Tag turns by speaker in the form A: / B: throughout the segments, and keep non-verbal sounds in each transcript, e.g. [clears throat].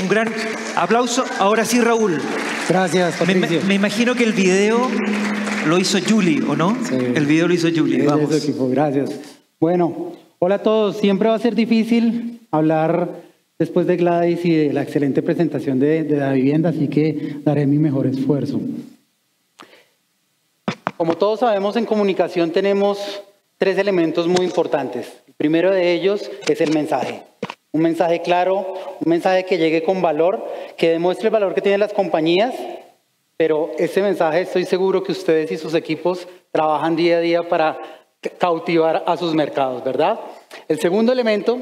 A: un gran aplauso. Ahora sí, Raúl.
B: Gracias, Patricio.
A: Me, imagino que el video lo hizo Julie, ¿o no?
B: Sí.
A: El video lo hizo Julie. Vamos.
B: Equipo. Gracias. Bueno, hola a todos. Siempre va a ser difícil hablar después de Gladys y de la excelente presentación de, de la vivienda, así que daré mi mejor esfuerzo. Como todos sabemos, en comunicación tenemos tres elementos muy importantes. El primero de ellos es el mensaje. Un mensaje claro, un mensaje que llegue con valor, que demuestre el valor que tienen las compañías, pero ese mensaje estoy seguro que ustedes y sus equipos trabajan día a día para cautivar a sus mercados, ¿verdad? El segundo elemento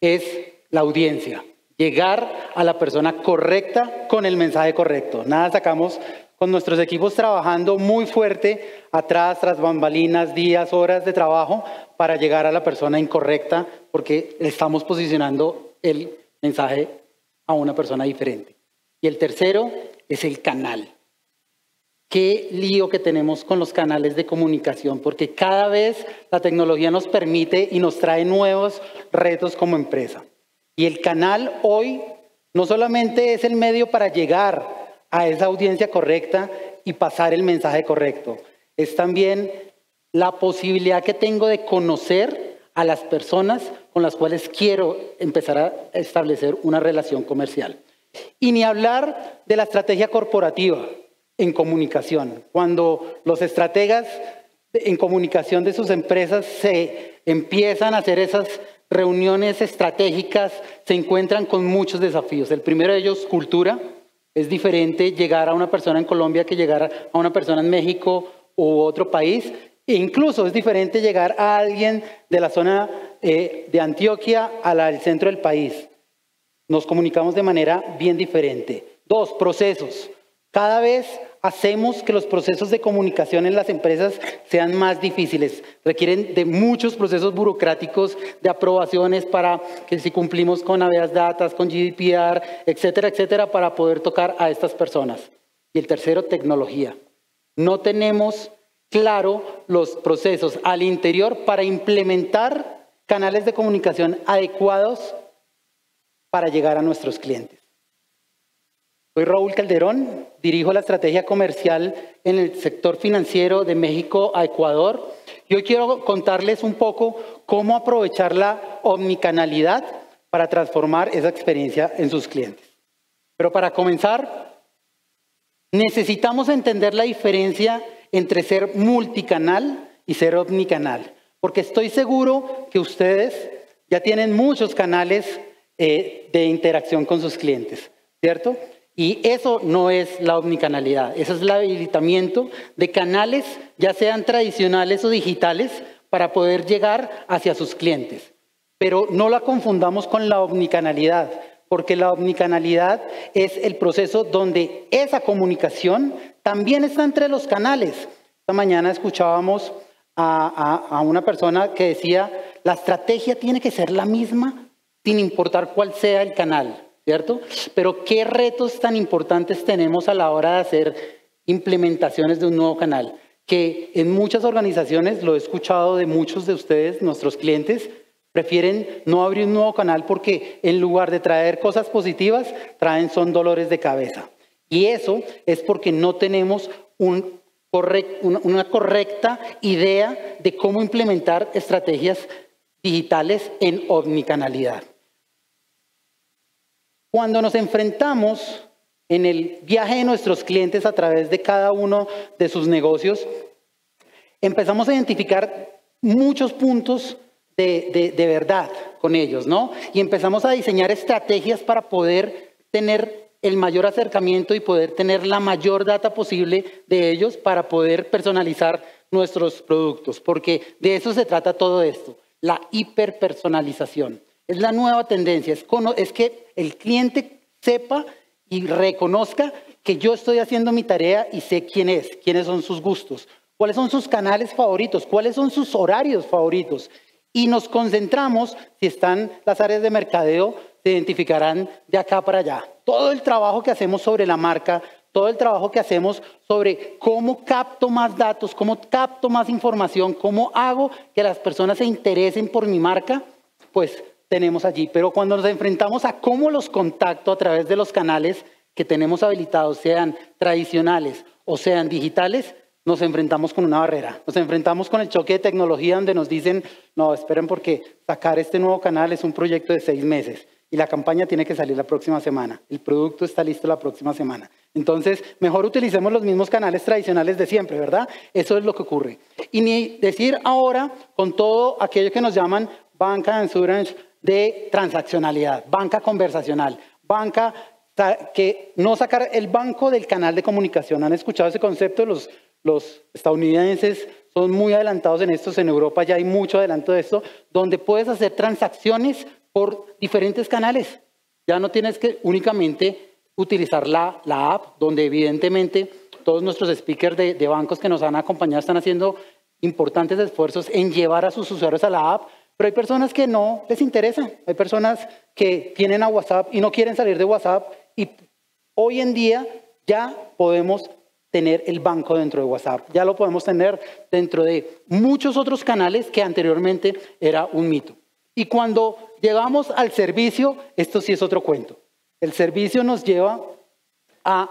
B: es la audiencia, llegar a la persona correcta con el mensaje correcto. Nada sacamos con nuestros equipos trabajando muy fuerte atrás, tras bambalinas, días, horas de trabajo para llegar a la persona incorrecta porque estamos posicionando el mensaje a una persona diferente. Y el tercero es el canal. Qué lío que tenemos con los canales de comunicación, porque cada vez la tecnología nos permite y nos trae nuevos retos como empresa. Y el canal hoy no solamente es el medio para llegar a esa audiencia correcta y pasar el mensaje correcto. Es también la posibilidad que tengo de conocer a las personas con las cuales quiero empezar a establecer una relación comercial. Y ni hablar de la estrategia corporativa en comunicación. Cuando los estrategas en comunicación de sus empresas se empiezan a hacer esas reuniones estratégicas, se encuentran con muchos desafíos. El primero de ellos, cultura. Es diferente llegar a una persona en Colombia que llegar a una persona en México u otro país. E incluso es diferente llegar a alguien de la zona eh, de Antioquia al centro del país. Nos comunicamos de manera bien diferente. Dos, procesos. Cada vez hacemos que los procesos de comunicación en las empresas sean más difíciles. Requieren de muchos procesos burocráticos, de aprobaciones para que si cumplimos con Aveas Datas, con GDPR, etcétera, etcétera, para poder tocar a estas personas. Y el tercero, tecnología. No tenemos claro los procesos al interior para implementar canales de comunicación adecuados para llegar a nuestros clientes. Soy Raúl Calderón, dirijo la estrategia comercial en el sector financiero de México a Ecuador. Y hoy quiero contarles un poco cómo aprovechar la omnicanalidad para transformar esa experiencia en sus clientes. Pero para comenzar, necesitamos entender la diferencia entre ser multicanal y ser omnicanal. Porque estoy seguro que ustedes ya tienen muchos canales eh, de interacción con sus clientes, ¿cierto? Y eso no es la omnicanalidad, eso es el habilitamiento de canales, ya sean tradicionales o digitales, para poder llegar hacia sus clientes. Pero no la confundamos con la omnicanalidad, porque la omnicanalidad es el proceso donde esa comunicación también está entre los canales. Esta mañana escuchábamos a, a una persona que decía, la estrategia tiene que ser la misma sin importar cuál sea el canal. ¿Cierto? Pero ¿qué retos tan importantes tenemos a la hora de hacer implementaciones de un nuevo canal? Que en muchas organizaciones, lo he escuchado de muchos de ustedes, nuestros clientes, prefieren no abrir un nuevo canal porque en lugar de traer cosas positivas, traen son dolores de cabeza. Y eso es porque no tenemos una correcta idea de cómo implementar estrategias digitales en omnicanalidad. Cuando nos enfrentamos en el viaje de nuestros clientes a través de cada uno de sus negocios, empezamos a identificar muchos puntos de, verdad con ellos, ¿no? Y empezamos a diseñar estrategias para poder tener el mayor acercamiento y poder tener la mayor data posible de ellos para poder personalizar nuestros productos, porque de eso se trata todo esto, la hiperpersonalización. Es la nueva tendencia, es, que el cliente sepa y reconozca que yo estoy haciendo mi tarea y sé quién es, quiénes son sus gustos, cuáles son sus canales favoritos, cuáles son sus horarios favoritos. Y nos concentramos, si están las áreas de mercadeo, se identificarán de acá para allá. Todo el trabajo que hacemos sobre la marca, todo el trabajo que hacemos sobre cómo capto más datos, cómo capto más información, cómo hago que las personas se interesen por mi marca, pues tenemos allí. Pero cuando nos enfrentamos a cómo los contacto a través de los canales que tenemos habilitados, sean tradicionales o sean digitales, nos enfrentamos con una barrera. Nos enfrentamos con el choque de tecnología donde nos dicen, no, esperen porque sacar este nuevo canal es un proyecto de seis meses y la campaña tiene que salir la próxima semana. El producto está listo la próxima semana. Entonces, mejor utilicemos los mismos canales tradicionales de siempre, ¿verdad? Eso es lo que ocurre. Y ni decir ahora con todo aquello que nos llaman banca insurance de transaccionalidad, banca conversacional, banca que no sacar el banco del canal de comunicación. ¿Han escuchado ese concepto? Los, los estadounidenses son muy adelantados en esto, en Europa ya hay mucho adelanto de esto, donde puedes hacer transacciones por diferentes canales. Ya no tienes que únicamente utilizar la, la app, donde evidentemente todos nuestros speakers de, de bancos que nos han acompañado están haciendo importantes esfuerzos en llevar a sus usuarios a la app, pero hay personas que no les interesa, hay personas que tienen a WhatsApp y no quieren salir de WhatsApp y hoy en día ya podemos tener el banco dentro de WhatsApp, ya lo podemos tener dentro de muchos otros canales que anteriormente era un mito. Y cuando llegamos al servicio, esto sí es otro cuento. El servicio nos lleva a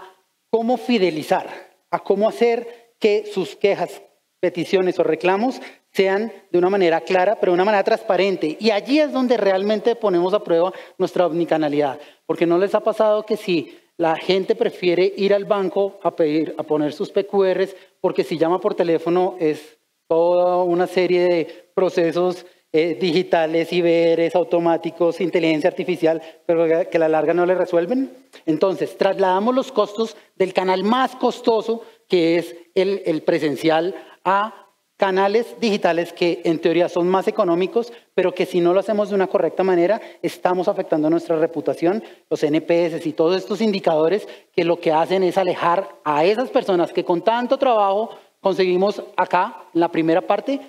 B: cómo fidelizar, a cómo hacer que sus quejas, peticiones o reclamos sean de una manera clara, pero de una manera transparente. Y allí es donde realmente ponemos a prueba nuestra omnicanalidad. Porque no les ha pasado que si la gente prefiere ir al banco a pedir, a poner sus PQRs, porque si llama por teléfono es toda una serie de procesos eh, digitales, IBRs, automáticos, inteligencia artificial, pero que a la larga no le resuelven. Entonces, trasladamos los costos del canal más costoso, que es el, presencial, a canales digitales que en teoría son más económicos, pero que si no lo hacemos de una correcta manera, estamos afectando nuestra reputación, los NPS y todos estos indicadores que lo que hacen es alejar a esas personas que con tanto trabajo conseguimos acá, la primera parte,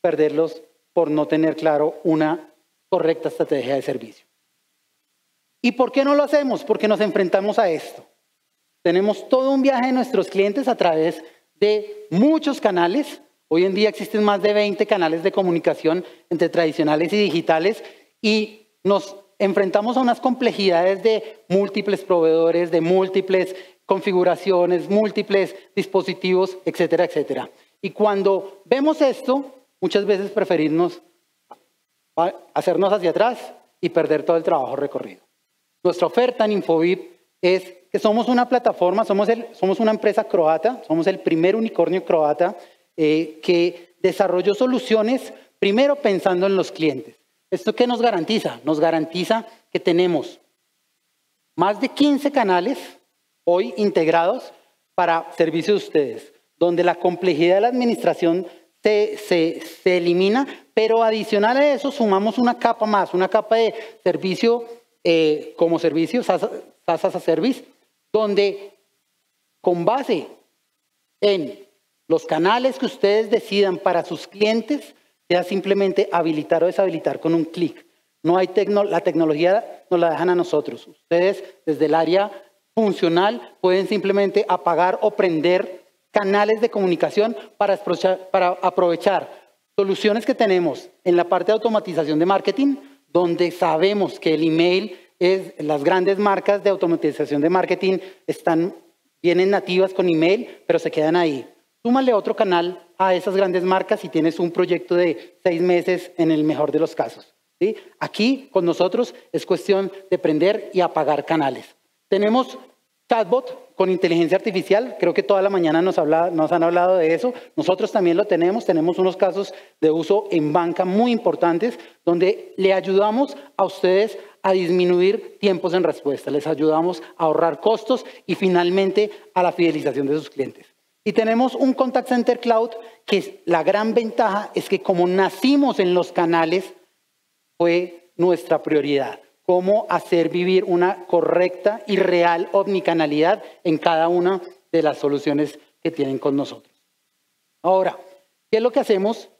B: perderlos por no tener claro una correcta estrategia de servicio. ¿Y por qué no lo hacemos? Porque nos enfrentamos a esto. Tenemos todo un viaje de nuestros clientes a través de muchos canales Hoy en día existen más de 20 canales de comunicación entre tradicionales y digitales y nos enfrentamos a unas complejidades de múltiples proveedores, de múltiples configuraciones, múltiples dispositivos, etcétera, etcétera. Y cuando vemos esto, muchas veces preferimos hacernos hacia atrás y perder todo el trabajo recorrido. Nuestra oferta en Infobip es que somos una plataforma, somos, el, somos una empresa croata, somos el primer unicornio croata eh, que desarrolló soluciones primero pensando en los clientes. ¿Esto qué nos garantiza? Nos garantiza que tenemos más de 15 canales hoy integrados para servicios de ustedes, donde la complejidad de la administración se, se, elimina, pero adicional a eso sumamos una capa más, una capa de servicio eh, como servicio, SaaS a Service, donde con base en los canales que ustedes decidan para sus clientes sea simplemente habilitar o deshabilitar con un clic. No hay la tecnología nos la dejan a nosotros. Ustedes desde el área funcional pueden simplemente apagar o prender canales de comunicación para aprovechar, para aprovechar soluciones que tenemos en la parte de automatización de marketing, donde sabemos que el email es las grandes marcas de automatización de marketing están vienen nativas con email, pero se quedan ahí. Súmale otro canal a esas grandes marcas y tienes un proyecto de seis meses en el mejor de los casos. ¿sí? Aquí con nosotros es cuestión de prender y apagar canales. Tenemos chatbot con inteligencia artificial, creo que toda la mañana nos, han hablado de eso. Nosotros también lo tenemos, tenemos unos casos de uso en banca muy importantes donde le ayudamos a ustedes a disminuir tiempos en respuesta, les ayudamos a ahorrar costos y finalmente a la fidelización de sus clientes. Y tenemos un Contact Center Cloud que la gran ventaja es que como nacimos en los canales, fue nuestra prioridad. Cómo hacer vivir una correcta y real omnicanalidad en cada una de las soluciones que tienen con nosotros. Ahora, ¿qué es lo que hacemos?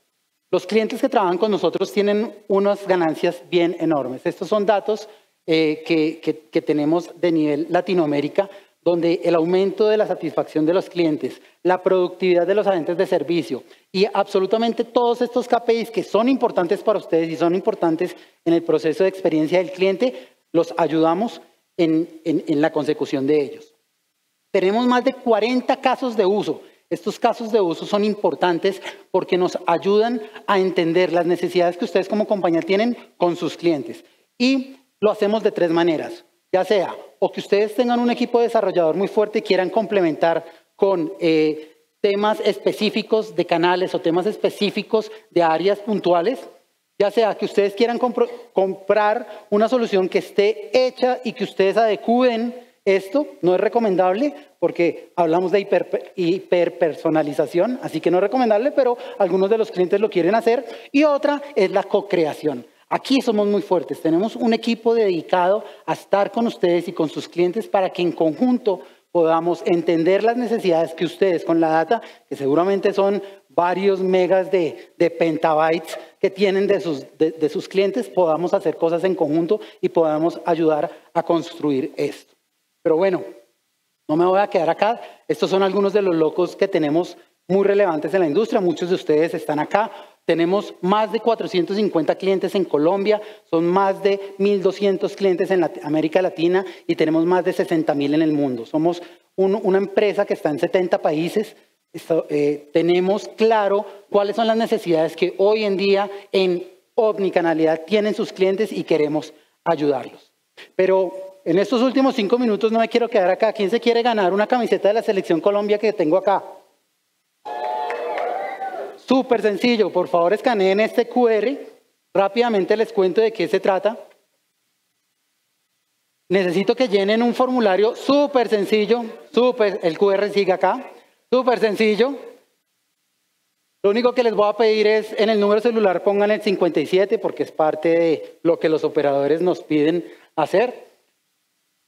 B: Los clientes que trabajan con nosotros tienen unas ganancias bien enormes. Estos son datos eh, que tenemos de nivel Latinoamérica, donde el aumento de la satisfacción de los clientes, la productividad de los agentes de servicio y absolutamente todos estos KPIs que son importantes para ustedes y son importantes en el proceso de experiencia del cliente, los ayudamos en, la consecución de ellos. Tenemos más de 40 casos de uso. Estos casos de uso son importantes porque nos ayudan a entender las necesidades que ustedes como compañía tienen con sus clientes. Y lo hacemos de tres maneras, ya sea o que ustedes tengan un equipo desarrollador muy fuerte y quieran complementar con eh, temas específicos de canales o temas específicos de áreas puntuales, ya sea que ustedes quieran comprar una solución que esté hecha y que ustedes adecúen esto, no es recomendable porque hablamos de hiper, hiperpersonalización, así que no es recomendable, pero algunos de los clientes lo quieren hacer. Y otra es la co-creación. Aquí somos muy fuertes, tenemos un equipo dedicado a estar con ustedes y con sus clientes para que en conjunto podamos entender las necesidades que ustedes con la data, que seguramente son varios megas de, pentabytes que tienen de sus, de sus clientes, podamos hacer cosas en conjunto y podamos ayudar a construir esto. Pero bueno, no me voy a quedar acá. Estos son algunos de los locos que tenemos muy relevantes en la industria. Muchos de ustedes están acá. Tenemos más de 450 clientes en Colombia, son más de 1.200 clientes en América Latina y tenemos más de 60.000 en el mundo. Somos una empresa que está en 70 países. Eh, tenemos claro cuáles son las necesidades que hoy en día en omnicanalidad tienen sus clientes y queremos ayudarlos. Pero en estos últimos cinco minutos no me quiero quedar acá. ¿Quién se quiere ganar una camiseta de la Selección Colombia que tengo acá? Súper sencillo, por favor escaneen este QR. Rápidamente les cuento de qué se trata. Necesito que llenen un formulario súper sencillo, súper, el QR sigue acá, súper sencillo. Lo único que les voy a pedir es en el número celular pongan el 57 porque es parte de lo que los operadores nos piden hacer.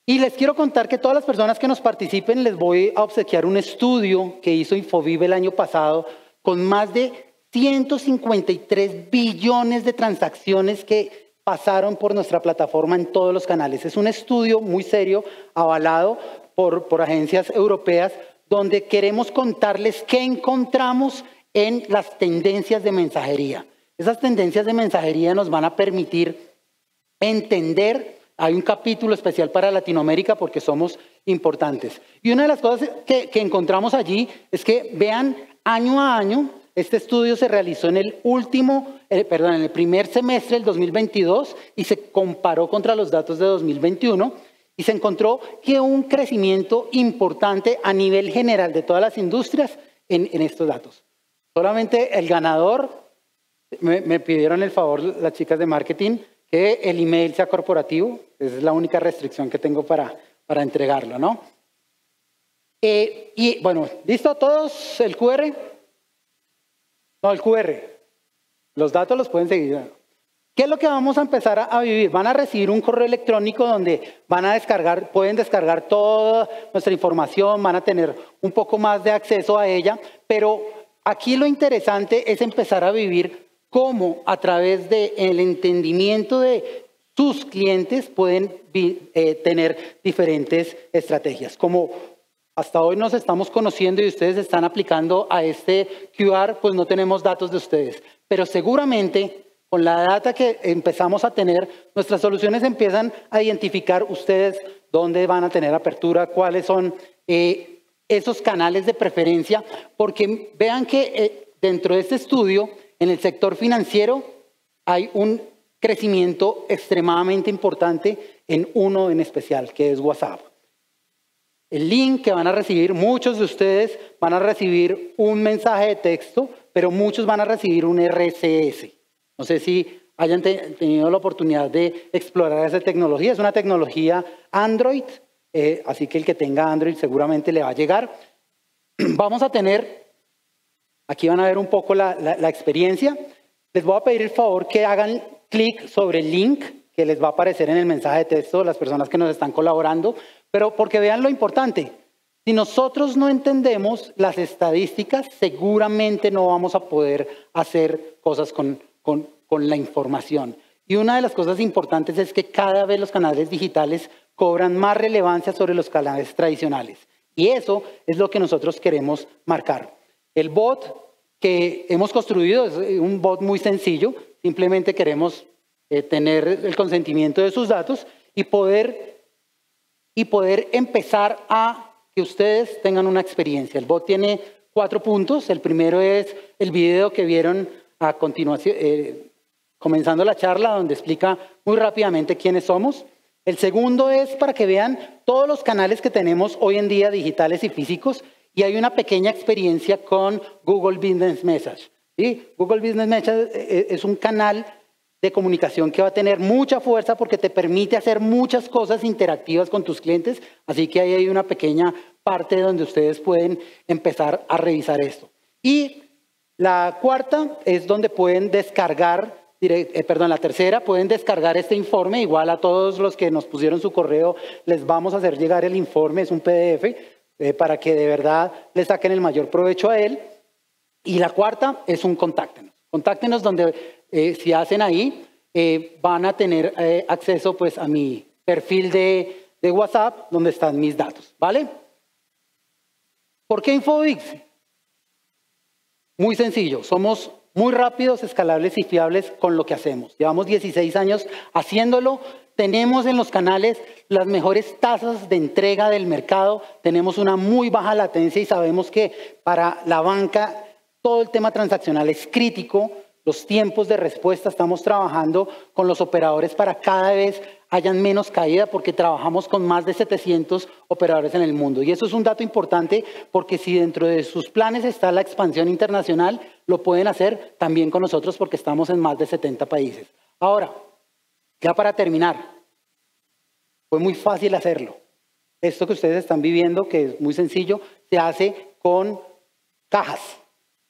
B: Y les quiero contar que todas las personas que nos participen les voy a obsequiar un estudio que hizo Infovive el año pasado con más de 153 billones de transacciones que pasaron por nuestra plataforma en todos los canales. Es un estudio muy serio, avalado por, por agencias europeas, donde queremos contarles qué encontramos en las tendencias de mensajería. Esas tendencias de mensajería nos van a permitir entender hay un capítulo especial para Latinoamérica porque somos importantes. Y una de las cosas que, encontramos allí es que vean año a año, este estudio se realizó en el último, eh, perdón, en el primer semestre del 2022 y se comparó contra los datos de 2021 y se encontró que un crecimiento importante a nivel general de todas las industrias en, estos datos. Solamente el ganador, me, me pidieron el favor las chicas de marketing, que el email sea corporativo. Esa es la única restricción que tengo para, para entregarlo, ¿no? Eh, y bueno, ¿listo todos el QR? No, el QR. Los datos los pueden seguir. ¿Qué es lo que vamos a empezar a, vivir? Van a recibir un correo electrónico donde van a descargar, pueden descargar toda nuestra información, van a tener un poco más de acceso a ella, pero aquí lo interesante es empezar a vivir cómo a través del entendimiento de sus clientes pueden eh, tener diferentes estrategias. Como hasta hoy nos estamos conociendo y ustedes están aplicando a este QR, pues no tenemos datos de ustedes. Pero seguramente con la data que empezamos a tener, nuestras soluciones empiezan a identificar ustedes dónde van a tener apertura, cuáles son eh, esos canales de preferencia, porque vean que eh, dentro de este estudio en el sector financiero hay un crecimiento extremadamente importante en uno en especial, que es WhatsApp. El link que van a recibir, muchos de ustedes van a recibir un mensaje de texto, pero muchos van a recibir un RCS. No sé si hayan tenido la oportunidad de explorar esa tecnología. Es una tecnología Android, eh, así que el que tenga Android seguramente le va a llegar. [clears throat] Vamos a tener Aquí van a ver un poco la, experiencia. Les voy a pedir el favor que hagan clic sobre el link que les va a aparecer en el mensaje de texto las personas que nos están colaborando, pero porque vean lo importante. Si nosotros no entendemos las estadísticas, seguramente no vamos a poder hacer cosas con, con la información. Y una de las cosas importantes es que cada vez los canales digitales cobran más relevancia sobre los canales tradicionales. Y eso es lo que nosotros queremos marcar. El bot que hemos construido es un bot muy sencillo, simplemente queremos eh, tener el consentimiento de sus datos y poder, y poder empezar a que ustedes tengan una experiencia. El bot tiene cuatro puntos. El primero es el video que vieron a continuación, eh, comenzando la charla, donde explica muy rápidamente quiénes somos. El segundo es para que vean todos los canales que tenemos hoy en día, digitales y físicos, y hay una pequeña experiencia con Google Business Message. Google Business Message eh, eh, es un canal de comunicación que va a tener mucha fuerza porque te permite hacer muchas cosas interactivas con tus clientes, así que ahí hay una pequeña parte donde ustedes pueden empezar a revisar esto. Y la cuarta es donde pueden descargar, eh, perdón, la tercera, pueden descargar este informe, igual a todos los que nos pusieron su correo, les vamos a hacer llegar el informe, es un PDF, eh, para que de verdad le saquen el mayor provecho a él. Y la cuarta es un contáctenos. Contáctenos donde eh, si hacen ahí, eh, van a tener acceso pues a mi perfil de, de, WhatsApp donde están mis datos, ¿vale? ¿Por qué Infobix? Muy sencillo, somos muy rápidos, escalables y fiables con lo que hacemos. Llevamos 16 años haciéndolo, tenemos en los canales las mejores tasas de entrega del mercado, tenemos una muy baja latencia y sabemos que para la banca todo el tema transaccional es crítico los tiempos de respuesta, estamos trabajando con los operadores para cada vez hayan menos caída porque trabajamos con más de 700 operadores en el mundo. Y eso es un dato importante porque si dentro de sus planes está la expansión internacional, lo pueden hacer también con nosotros porque estamos en más de 70 países. Ahora, ya para terminar, fue muy fácil hacerlo. Esto que ustedes están viviendo, que es muy sencillo, se hace con cajas.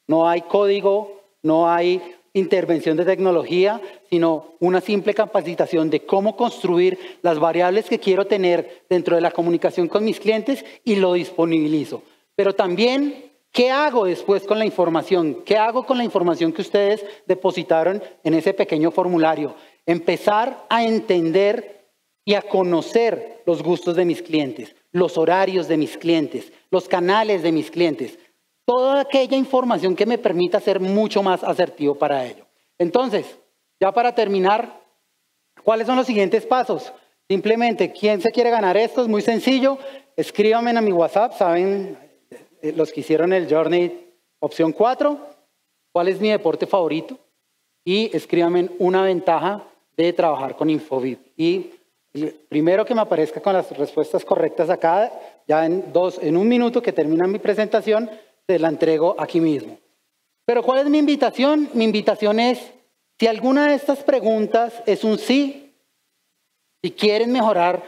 B: No hay código, no hay intervención de tecnología, sino una simple capacitación de cómo construir las variables que quiero tener dentro de la comunicación con mis clientes y lo disponibilizo. Pero también, ¿qué hago después con la información? ¿Qué hago con la información que ustedes depositaron en ese pequeño formulario? Empezar a entender y a conocer los gustos de mis clientes, los horarios de mis clientes, los canales de mis clientes toda aquella información que me permita ser mucho más asertivo para ello. Entonces, ya para terminar, ¿cuáles son los siguientes pasos? Simplemente, ¿quién se quiere ganar esto? Es muy sencillo. Escríbanme a mi WhatsApp, saben, eh, los que hicieron el Journey opción 4, cuál es mi deporte favorito y escríbanme una ventaja de trabajar con Infobip. Y primero que me aparezca con las respuestas correctas acá, ya en, dos, en un minuto que termina mi presentación, te la entrego aquí mismo. Pero ¿cuál es mi invitación? Mi invitación es, si alguna de estas preguntas es un sí, si quieren mejorar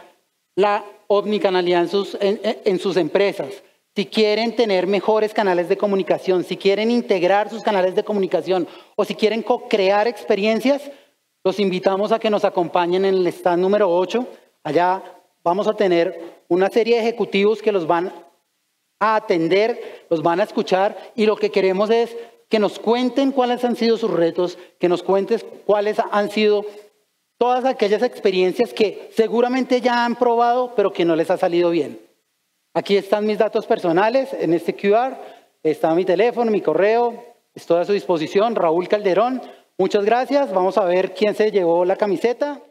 B: la omnicanalidad en sus, en, sus empresas, si quieren tener mejores canales de comunicación, si quieren integrar sus canales de comunicación o si quieren crear experiencias, los invitamos a que nos acompañen en el stand número 8. Allá vamos a tener una serie de ejecutivos que los van a atender, los van a escuchar y lo que queremos es que nos cuenten cuáles han sido sus retos, que nos cuentes cuáles han sido todas aquellas experiencias que seguramente ya han probado, pero que no les ha salido bien. Aquí están mis datos personales en este QR, está mi teléfono, mi correo, estoy a su disposición, Raúl Calderón. Muchas gracias, vamos a ver quién se llevó la camiseta.